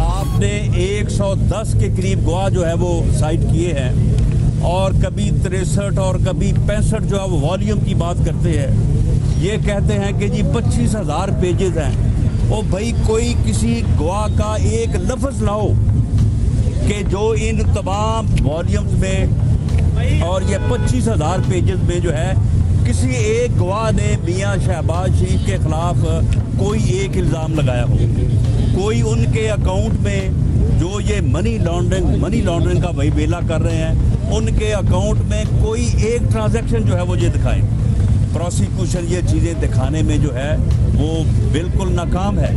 आपने 110 के करीब गवाह जो है वो साइट किए हैं और कभी तिरसठ और कभी पैंसठ जो है वो वॉल्यूम की बात करते हैं। ये कहते हैं कि जी पच्चीस हज़ार पेजेस हैं। ओ भाई, कोई किसी गवाह का एक लफ्ज़ लाओ कि जो इन तमाम वॉल्यूम्स में और ये पच्चीस हज़ार पेजेस में जो है, किसी एक गवाह ने मियाँ शहबाज शरीफ के ख़िलाफ़ कोई एक इल्ज़ाम लगाया हो। कोई उनके अकाउंट में जो ये मनी लॉन्ड्रिंग मनी लॉन्ड्रिंग का वही बेला कर रहे हैं, उनके अकाउंट में कोई एक ट्रांजैक्शन जो है वो ये दिखाएँ। प्रोसिक्यूशन ये चीज़ें दिखाने में जो है, वो बिल्कुल नाकाम है।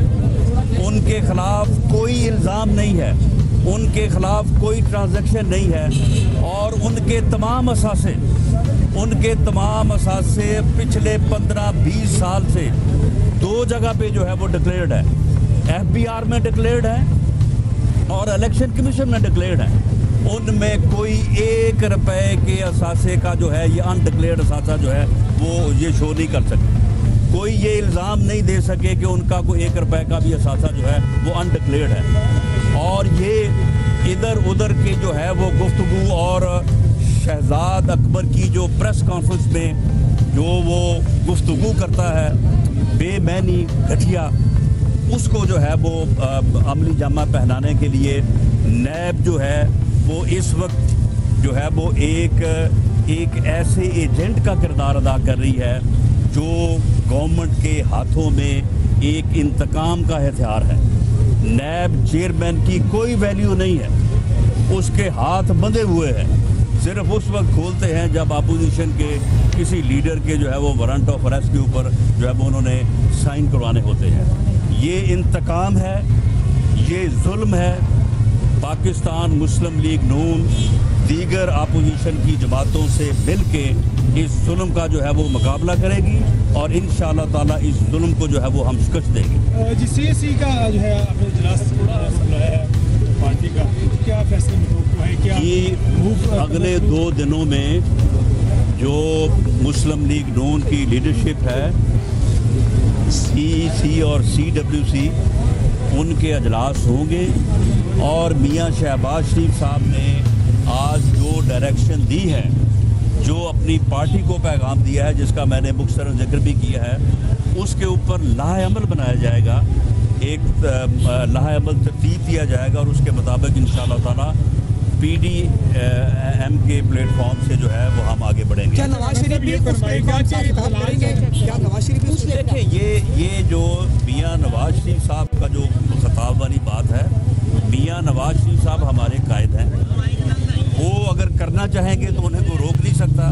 उनके ख़िलाफ़ कोई इल्ज़ाम नहीं है। उनके ख़िलाफ़ कोई ट्रांजैक्शन नहीं है। और उनके तमाम असासे, उनके तमाम असासे पिछले पंद्रह बीस साल से दो जगह पे जो है वो डिक्लेयर्ड है। एफबीआर में डिक्लेयर्ड है और इलेक्शन कमीशन में डिक्लेयर्ड है। उनमें कोई एक रुपए के असासे का जो है, ये अनडिक्लेयर्ड असासा जो है, वो ये शो नहीं कर सके। कोई ये इल्ज़ाम नहीं दे सके कि उनका कोई एक रुपए का भी असासा जो है, वो अनडिक्लेयर्ड है। और ये इधर उधर की जो है, वो गुफ्तगु और शहजाद अकबर की जो प्रेस कॉन्फ्रेंस में जो वो गुफ्तु करता है, बेमैनी घटिया उसको जो है वो अमली जामा पहनाने के लिए नैब जो है वो इस वक्त जो है वो एक एक ऐसे एजेंट का किरदार अदा कर रही है जो गवर्नमेंट के हाथों में एक इंतकाम का हथियार है। नैब चेयरमैन की कोई वैल्यू नहीं है। उसके हाथ बंधे हुए हैं। सिर्फ़ उस वक्त खोलते हैं जब अपोजिशन के किसी लीडर के जो है वो वारंट ऑफ़ अरेस्ट के ऊपर जो है वो उन्होंने साइन करवाने होते हैं। ये इंतकाम है ये जुल्म है। पाकिस्तान मुस्लिम लीग नून दीगर अपोजिशन की जमातों से मिल के इस जुल्म का जो है वो मुकाबला करेगी और इन ताला इस जुल्म को जो है वो हम शिकस्त देंगे। जी सी एस सी का जो है इजलास है पार्टी का। क्या फैसले है क्या ये अगले दो दिनों में जो मुस्लिम लीग नून की लीडरशिप है सी सी और सी डब्ल्यू सी उनके अजलास होंगे। और मियाँ शहबाज शरीफ साहब ने आज जो डायरेक्शन दी है, जो अपनी पार्टी को पैगाम दिया है, जिसका मैंने मुख्तर ज़िक्र भी किया है, उसके ऊपर लाहेमल बनाया जाएगा। एक लाहेमल तरतीब दिया जाएगा और उसके मुताबिक इन ताला पी डी एम के प्लेटफॉर्म से जो है वो हम आगे बढ़ेंगे। शरीफ उस देखिए ये ये जो मियाँ नवाज़ शरीफ साहब का जो खताब वाली बात है मियाँ नवाज़ शरीफ साहब हमारे कायद हैं। वो अगर करना चाहेंगे तो उन्हें को रोक नहीं सकता।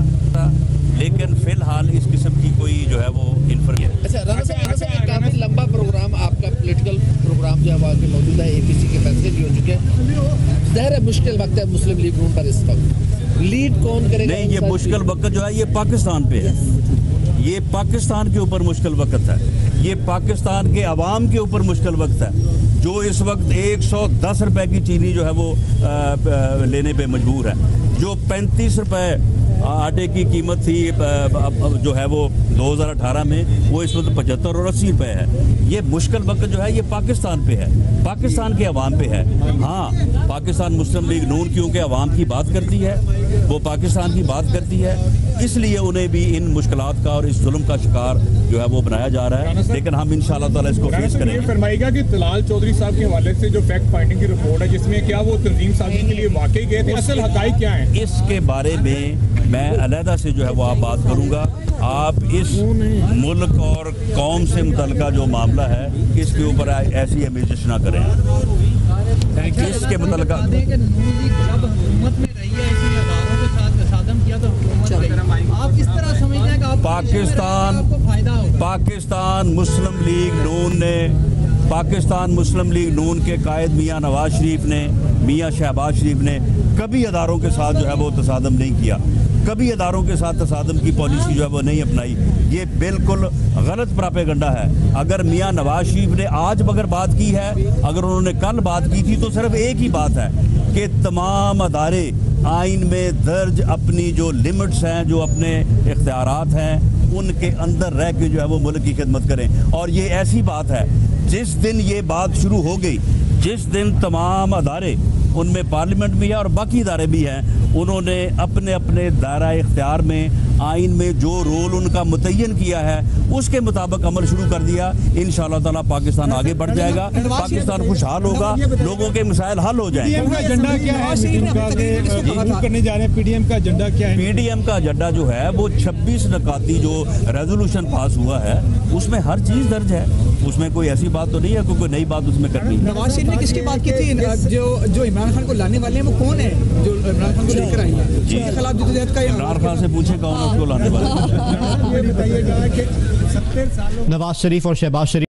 लेकिन फ़िलहाल इस किस्म की कोई जो है वो इन्फॉर्मेशन अच्छा साहब काफ़ी लंबा प्रोग्राम आपका पॉलिटिकल प्रोग्राम जो है मौजूद है ए पी सी के फैसले भी हो चुके हैं। जहर मुश्किल वक्त है मुस्लिम लीग नून पर इस वक्त। लीड कौन करेगा नहीं ये मुश्किल वक्त जो है ये पाकिस्तान पे है। ये पाकिस्तान के ऊपर मुश्किल वक्त है। ये पाकिस्तान के आवाम के ऊपर मुश्किल वक्त है। जो इस वक्त 110 रुपए की चीनी जो है वो आ, लेने पे मजबूर है। जो पैंतीस रुपए आटे की कीमत थी जो है वो 2018 में, वो इस वक्त पचहत्तर और अस्सी रुपये है। ये मुश्किल वक्त जो है, ये पाकिस्तान पे है। पाकिस्तान के अवाम पे है। हाँ पाकिस्तान मुस्लिम लीग नून क्योंकि अवाम की बात करती है? वो पाकिस्तान की बात करती है। इसलिए उन्हें भी इन मुश्किल का और इस जुल्म का शिकार जो है वो बनाया जा रहा है। लेकिन हम इन ताला इसको फेस करेंगे। फरमाएगा कि तलाल चौधरी साहब के हवाले से जो फैक्ट फाइंडिंग की रिपोर्ट है जिसमें क्या वो तंजीम साजी के लिए वाकई गए थे असल हकाई क्या है? इसके बारे में मैं अलहदा से जो है वो आप बात करूँगा। आप इस मुल्क और कौम से मुतल जो मामला है इसके ऊपर ऐसी इमेजिश ना करें। इसके मुतल पाकिस्तान पाकिस्तान मुस्लिम लीग नून ने, पाकिस्तान मुस्लिम लीग नून के कायद मियाँ नवाज़ शरीफ ने, मियाँ शहबाज शरीफ ने कभी अदारों के साथ जो है वो तसादम नहीं किया। कभी अदारों के साथ तसादम की पॉलिसी जो है वो नहीं अपनाई। ये बिल्कुल गलत प्रापेगंडा है। अगर मियाँ नवाज़ शरीफ ने आज अगर बात की है, अगर उन्होंने कल बात की थी तो सिर्फ़ एक ही बात है कि तमाम अदारे आइन में दर्ज अपनी जो लिमिट्स हैं, जो अपने इख्तियार हैं, उनके अंदर रह के जो है वो मुल्क की खिदमत करें। और ये ऐसी बात है, जिस दिन ये बात शुरू हो गई, जिस दिन तमाम अदारे, उनमें पार्लियामेंट भी है और बाकी इदारे भी हैं, उन्होंने अपने अपने दायरा इख्तियार में आइन में जो रोल उनका मुतन किया है उसके मुताबिक अमल शुरू कर दिया। इन ताला पाकिस्तान आगे बढ़ जाएगा। पाकिस्तान खुशहाल होगा लोगों के मिसाइल हल हो जाएँगे। पीडीएम का एजेंडा क्या है? का कि मूव करने जा रहे हैं पीडीएम का एजेंडा क्या है? पीडीएम का एजेंडा जो है वो 26 नकाती जो रेजोल्यूशन पास हुआ है उसमें हर चीज़ दर्ज है। उसमें कोई ऐसी बात तो नहीं है कोई नई बात उसमें करनी है। नवाज़ शरीफ ने किसकी बात की थी? जो जो इमरान खान को लाने वाले हैं वो कौन है? जो इमरान खान को लेकर आई है? इमरान खान से पूछे कौन लाने वाला? नवाज़ शरीफ और शहबाज शरीफ